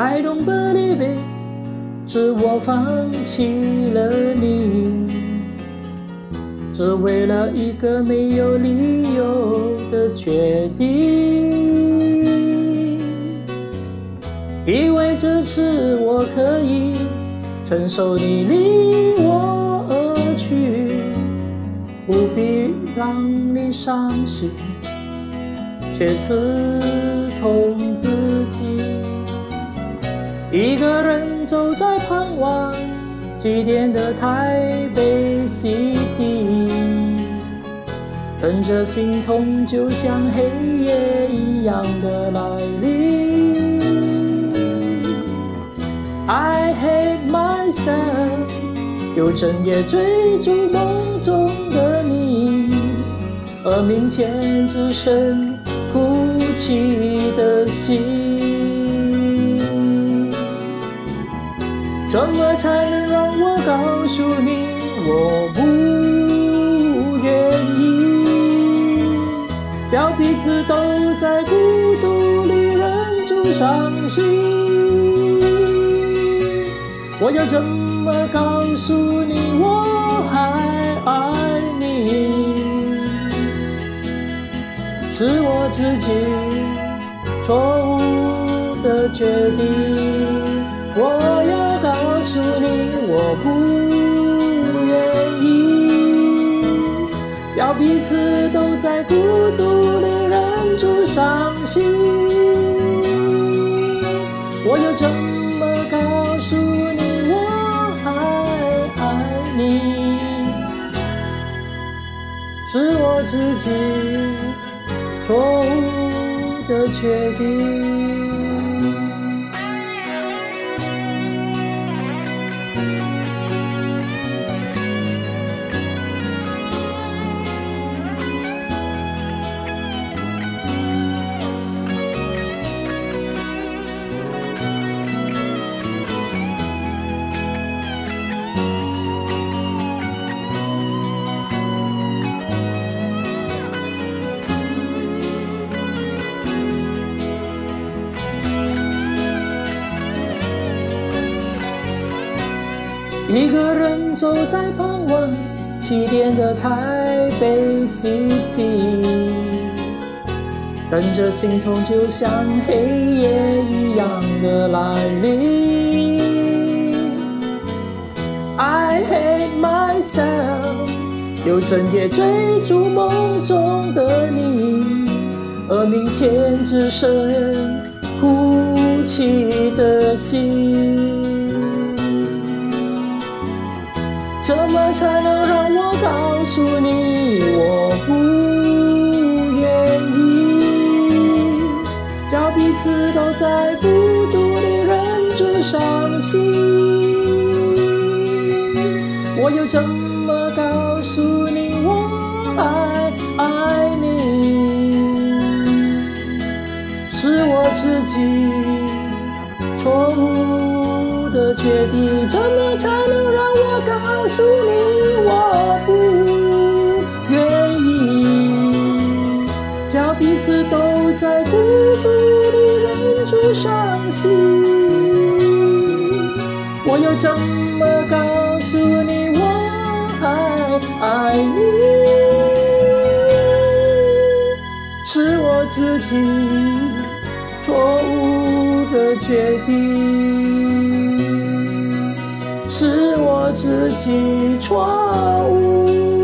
I don't believe it，是我放弃了你，只为了一个没有理由的决定。以为这次我可以承受你离我而去，不必让你伤心，却刺痛自己。一个人走在傍晚几点的台北 City，等着心痛就像黑夜一样的来临。I hate myself，又整夜追逐梦中的你，而明天只剩哭泣的心。怎么才能让我告诉你我不愿意？叫彼此都在孤独里忍住伤心。我要怎么告诉你我还爱你？是我自己错误的决定。我要。你，我不愿意，要彼此都在孤独里忍住伤心。我又怎么告诉你，我还爱你？是我自己错误的决定。一个人走在傍晚七点的台北 City，等着心痛就像黑夜一样的来临。I hate myself，又整夜追逐梦中的你，而明天只剩哭泣的心。怎么才能让我告诉你我不愿意？叫彼此都在孤独里忍住伤心。我又怎么告诉你我还爱你？是我自己错误的决定。怎么才能让我告诉你我不愿意？叫彼此都在孤独里忍住伤心。我又怎么告诉你我还爱你？是我自己错误的决定。是我自己错误。